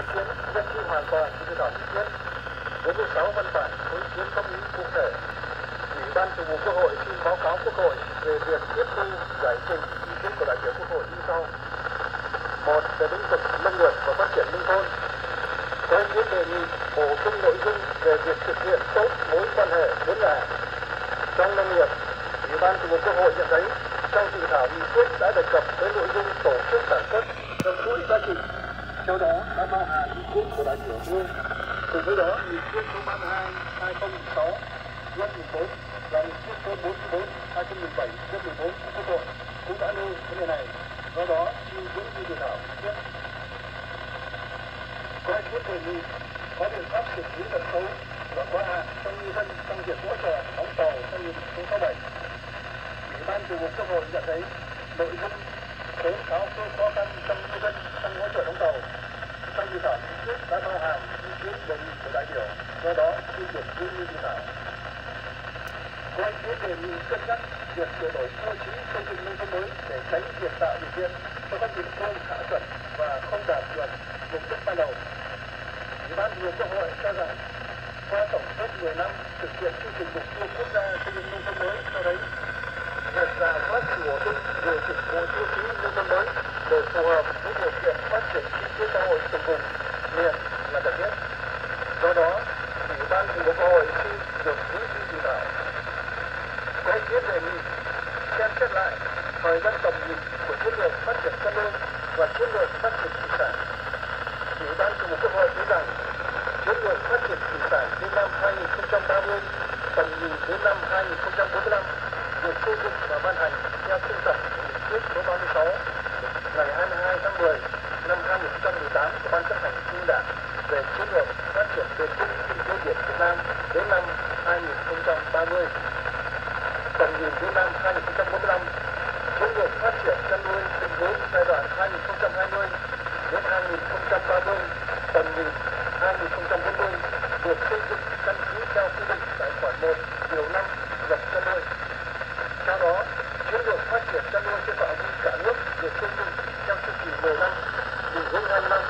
ý kiến dân chủ hoàn toàn của dự thảo nghị quyết 46 văn bản có ý kiến góp ý cụ thể ủy ban thường vụ quốc hội xin báo cáo quốc hội về việc tiếp thu giải trình ý kiến của đại biểu quốc hội như sau một về lĩnh vực nông nghiệp và phát triển nông thôn có ý kiến đề nghị bổ sung nội dung về việc thực hiện tốt mối quan hệ bốn nhà trong nông nghiệp ủy ban thường vụ quốc hội nhận thấy trong dự thảo nghị quyết đã đề cập tới nội dung tổ chức sản xuất trong chuỗi giá trị theo đó, đã bao hàm ý kiến của đại biểu nêu cùng với đó, nghị quyết số 32 2016 năm 14 và nghị quyết số 44 2017 năm 14 của quốc hội cũng đã nêu vấn đề này. Do đó xin giữ như dự thảo nghị quyết, có ý kiến đề nghị, có biện pháp xử lý tật xấu và quá hạn trong ngư dân trong việc hỗ trợ đóng tàu theo nghị định số 67 ủy ban thường vụ quốc hội nhận thấy nội dung tố cáo gỡ khó khăn trong ngư dân trong hỗ trợ đóng tàu trong dự thảo nghị quyết đã bao hàm ý kiến đề nghị của đại biểu do đó xin được giữ như dự thảo có ý kiến đề nghị cân nhắc việc sửa đổi tiêu chí xây dựng nông thôn mới để tránh việc tạo điều kiện cho các địa phương hạ chuẩn và không đạt chuẩn mục đích ban đầu ủy ban thường vụ quốc hội cho rằng qua tổng kết 10 năm thực hiện chương trình mục tiêu quốc gia xây dựng nông thôn mới cho thấy việc rà soát bổ sung điều chỉnh bộ tiêu chí nông thôn mới để phù hợp với điều kiện phát triển kinh tế xã hội từng vùng miền là cần thiết. Do đó, ủy ban thường vụ quốc hội xin được giữ như dự thảo. Có nghị xem xét lại thời gian tầm nhìn của chiến lược phát triển chăn nuôi và chiến lược phát triển thủy sản. Ủy ban thường vụ quốc hội thấy rằng chiến lược phát triển thủy sản đến năm 2030, tầm nhìn đến năm 2045 được xây dựng và ban hành theo tinh thần nghị quyết số 36 ngày 22 tháng 10 năm 2018 của Ban chấp hành Trung ương Đảng về chiến lược phát triển bền vững kinh tế biển Việt Nam đến năm 2030, tầm nhìn đến năm 2045, chiến lược phát triển chăn nuôi định hướng giai đoạn 2020 đến 2030, tầm nhìn 2040 được xây dựng căn cứ theo quy định tại khoản 1 điều 5 luật chăn nuôi. Theo đó, chiến lược phát triển chăn nuôi trên phạm vi cả nước được xây dựng theo chu kỳ 10 năm, định hướng 2 năm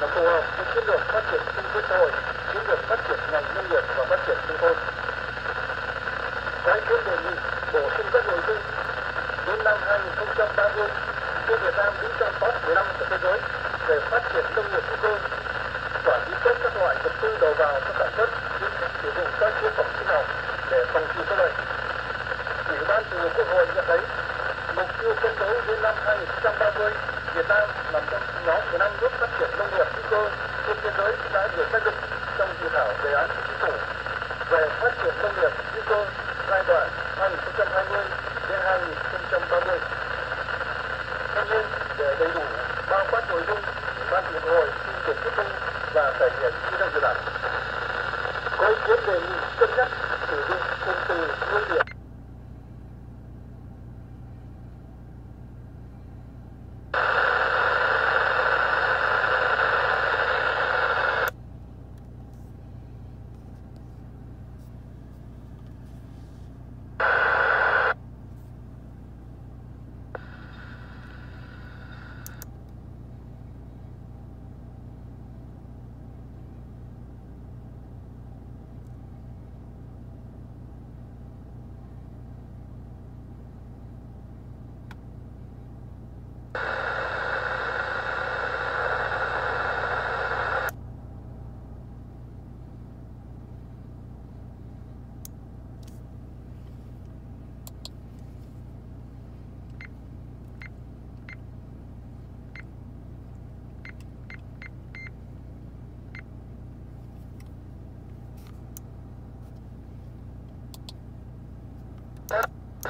và phù hợp với chiến lược phát triển kinh tế xã hội, chiến lược phát triển ngành nông nghiệp và phát triển nông thôn. Có ý kiến đề nghị bổ sung các nội dung đến năm 2030 đưa Việt Nam đứng trong top 15 của thế giới về phát triển nông nghiệp hữu cơ, quản lý tốt các loại vật tư đầu vào cho sản xuất, khuyến khích sử dụng các chế phẩm sinh học để phòng trừ các bệnh. Ủy ban thường vụ Quốc hội nhận thấy mục tiêu phấn đấu đến năm 2030, Việt Nam nằm trong nhóm 15 nước phát triển nông nghiệp hữu cơ trên thế giới đã được xác định trong dự thảo đề án của chính phủ về phát triển nông nghiệp hữu cơ giai đoạn 2020 đến 2030. Tuy nhiên, để đầy đủ bao quát nội dung, Ủy ban thường vụ Quốc hội xin được tiếp thu và thể hiện như trong dự thảo. Có ý kiến đề nghị cân nhắc sử dụng cụm từ nguyên điểm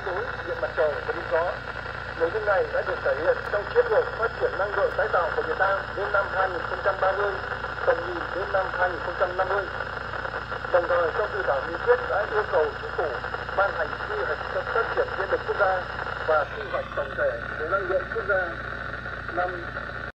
đối điện mặt trời và điện gió. Nội dung này đã được thể hiện trong chiến lược phát triển năng lượng tái tạo của Việt Nam đến năm 2030, tầm nhìn đến năm 2050. Đồng thời trong dự thảo nghị quyết đã yêu cầu chính phủ ban hành quy hoạch phát triển điện lực quốc gia và quy hoạch tổng thể về năng lượng quốc gia năm